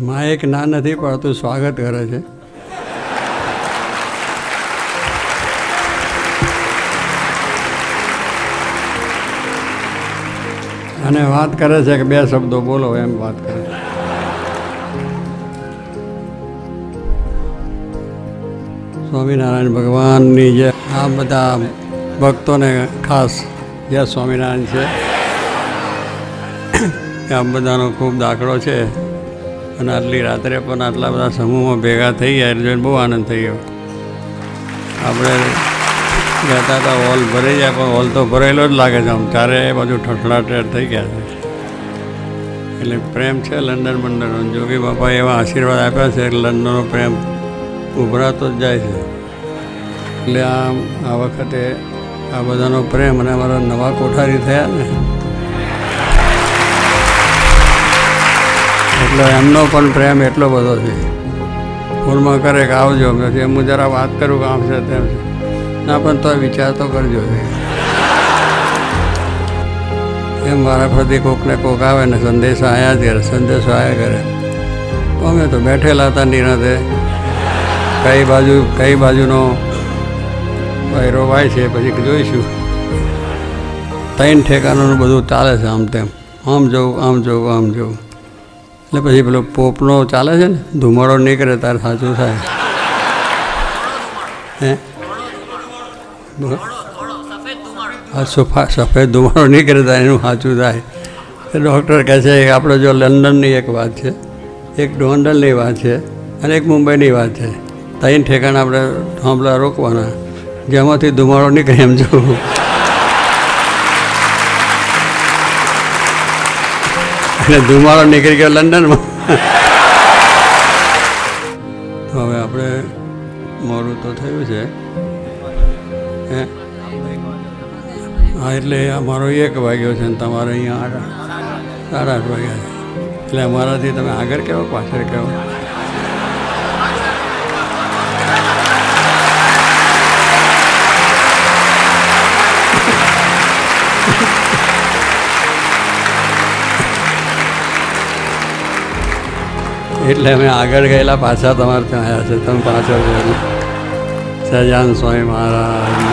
માં એક ના નથી પડતું, સ્વાગત કરે છે અને વાત કરે છે કે બે શબ્દો બોલો, એમ વાત કરે છે. સ્વામિનારાયણ ભગવાનની જે આ બધા ભક્તોને ખાસ જય સ્વામિનારાયણ છે આ બધાનો ખૂબ દાખલો છે. અને આટલી રાત્રે પણ આટલા બધા સમૂહમાં ભેગા થઈ ગયા એટલે બહુ આનંદ થઈ ગયો. આપણે કહેતા હતા, હોલ ભરાઈ જાય, પણ હોલ તો ભરેલો જ લાગે છે આમ. ચારે બાજુ ઠઠડાટેર થઈ ગયા છે. એટલે પ્રેમ છે લંડન મંડળનો. જોગી બાપાએ એવા આશીર્વાદ આપ્યા છે એટલે લંડનનો પ્રેમ ઉભરાતો જ જાય છે. એટલે આ આ વખતે આ બધાનો પ્રેમ અને અમારા નવા કોઠારી થયા ને એટલે એમનો પણ પ્રેમ એટલો બધો છે. ફોનમાં કરે કે આવજો પછી હું જરા વાત કરું કે આમ છે તેમ છે. ના, પણ તો વિચાર તો કરજો. એમ મારા ફરતી કોકને કોક આવે ને સંદેશો આવ્યા કરે, સંદેશો આવ્યા કરે. અમે તો બેઠેલા હતા નિરાતે. કઈ બાજુ, કઈ બાજુનો વાયરો વાય છે, પછી જોઈશું. ત્રણ ઠેકાણાનું બધું ચાલે છે આમ તેમ. આમ જવું આમ જવું આમ જવું એટલે પછી પેલો પોપનો ચાલે છે ને, ધુમાડો નીકળે તાર સાચું થાય. હે? હા સફા, સફેદ ધુમાડો નીકળે ત્યારે એનું સાચું થાય. એ ડૉક્ટર કહે છે આપણે જો લંડનની એક વાત છે, એક ગોંડલની વાત છે અને એક મુંબઈની વાત છે. ત્રણ ઠેકાણા આપણે થાંભલા રોકવાના, જેમાંથી ધુમાડો નીકળે એમ જોવું અને ધુમાડો નીકળી ગયો લંડનમાં. તો હવે આપણે મોડું તો થયું છે. હે? એટલે અમારો એક વાગ્યો છે ને તમારે અહીંયા સાડા આઠ વાગ્યા છે. એટલે અમારાથી તમે આગળ કહેવો પાછળ કહેવો એટલે અમે આગળ ગયેલા, પાછા તમારે ત્યાં આવ્યા છે. તમે પાછળ જોયું સહજાન સ્વામી મહારાજ.